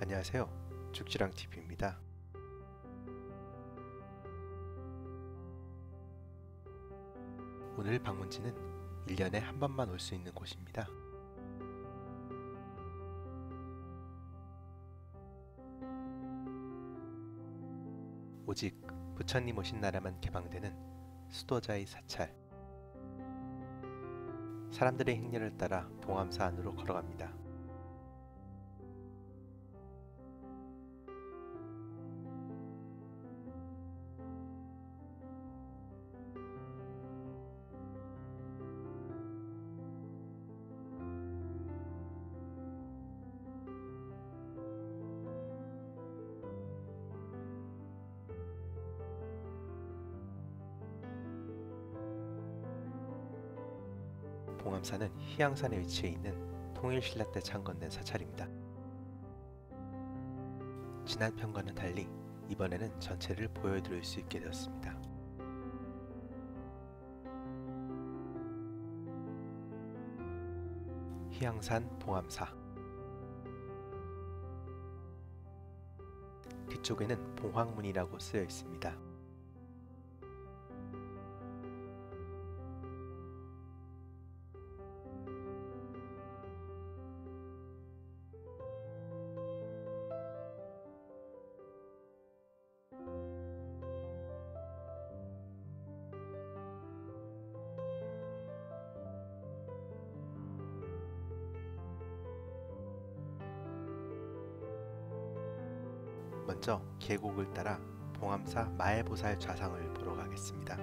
안녕하세요. 죽지랑TV입니다. 오늘 방문지는 1년에 한 번만 올 수 있는 곳입니다. 오직 부처님 오신 나라만 개방되는 수도자의 사찰. 사람들의 행렬을 따라 봉암사 안으로 걸어갑니다. 봉암사는 희양산에 위치해 있는 통일신라 때 창건된 사찰입니다. 지난 편과는 달리 이번에는 전체를 보여드릴 수 있게 되었습니다. 희양산 봉암사 뒤쪽에는 봉황문이라고 쓰여 있습니다. 먼저 계곡을 따라 봉암사 마애보살 좌상을 보러 가겠습니다.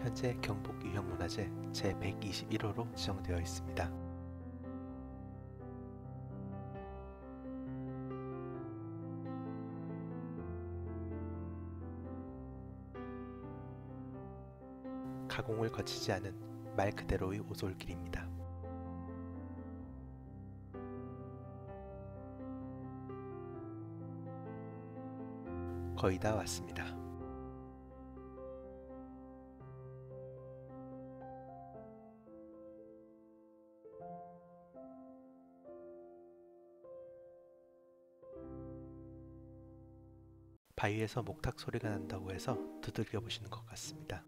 현재 경북 유형문화재 제121호로 지정되어 있습니다. 가공을 거치지 않은 말 그대로의 오솔길입니다. 거의 다 왔습니다. 바위에서 목탁 소리가 난다고 해서 두들겨 보시는 것 같습니다.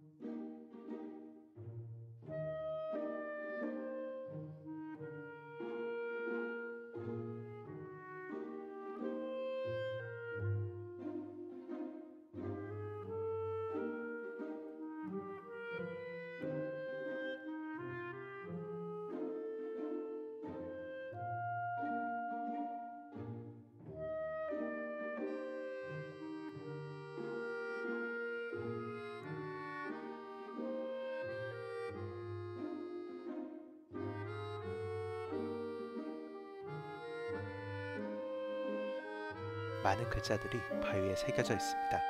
많은 글자들이 바위에 새겨져 있습니다.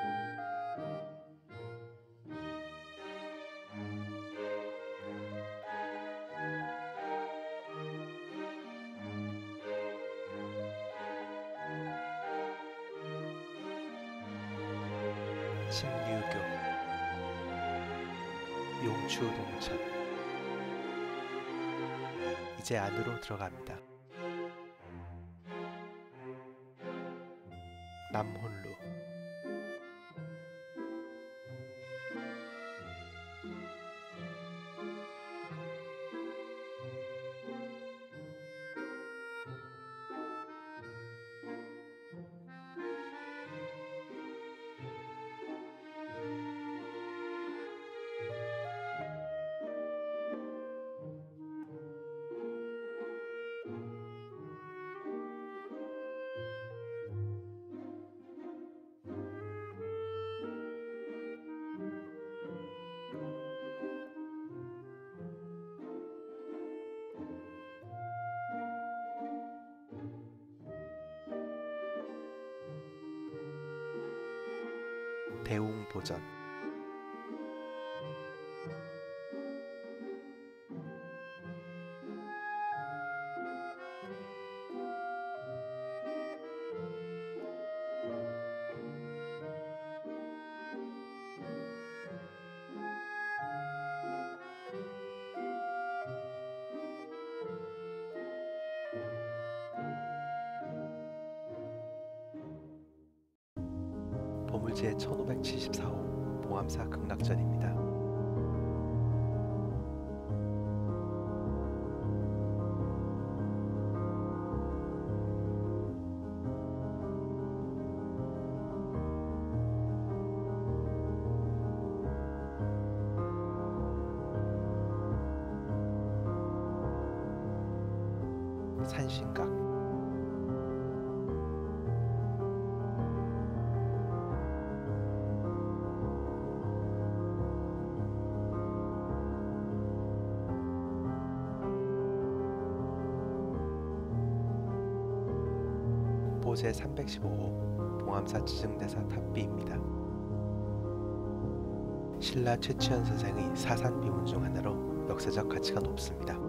침류교 용추동천 이제 안으로 들어갑니다. 남홀루 대웅보전 보물제 1574호 봉암사 극락전입니다. 산신각 제 315호 봉암사 지증대사 탑비입니다. 신라 최치현 선생의 사산 비문 중 하나로 역사적 가치가 높습니다.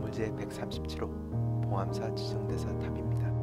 보물제 137호 봉암사 지정대사 탑입니다.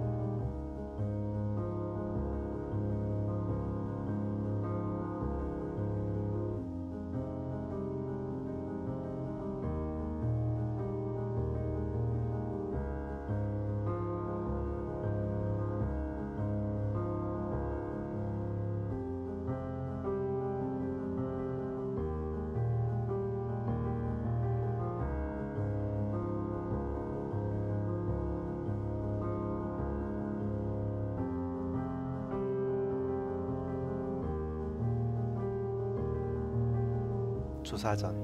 조사전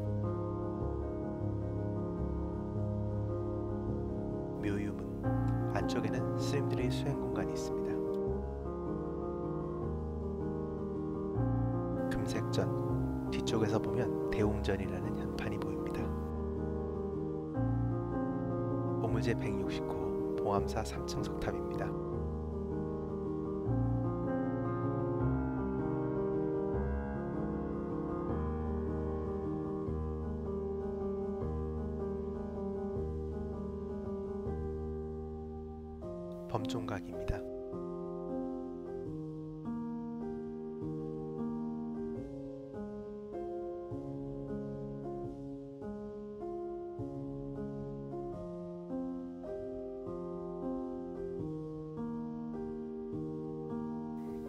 묘유문 안쪽에는 스님들의 수행 공간이 있습니다. 금색전 뒤쪽에서 보면 대웅전이라는 현판이 보입니다. 보물제 169호 봉암사 3층 석탑입니다. 범종각입니다.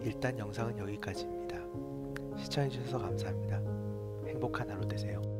일단 영상은 여기까지입니다. 시청해주셔서 감사합니다. 행복한 하루 되세요.